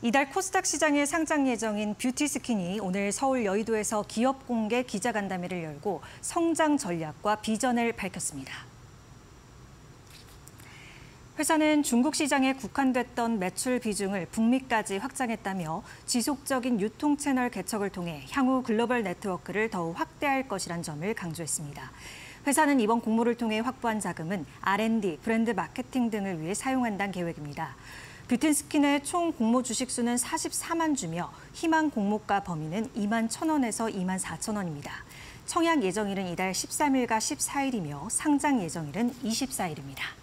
이달 코스닥 시장에 상장 예정인 뷰티스킨이 오늘 서울 여의도에서 기업 공개 기자간담회를 열고 성장 전략과 비전을 밝혔습니다. 회사는 중국 시장에 국한됐던 매출 비중을 북미까지 확장했다며 지속적인 유통 채널 개척을 통해 향후 글로벌 네트워크를 더욱 확대할 것이란 점을 강조했습니다. 회사는 이번 공모를 통해 확보한 자금은 R&D, 브랜드 마케팅 등을 위해 사용한다는 계획입니다. 뷰틴스킨의 총 공모 주식 수는 44만 주며 희망 공모가 범위는 2만 1천 원에서 2만 4천 원입니다. 청약 예정일은 이달 13일과 14일이며 상장 예정일은 24일입니다.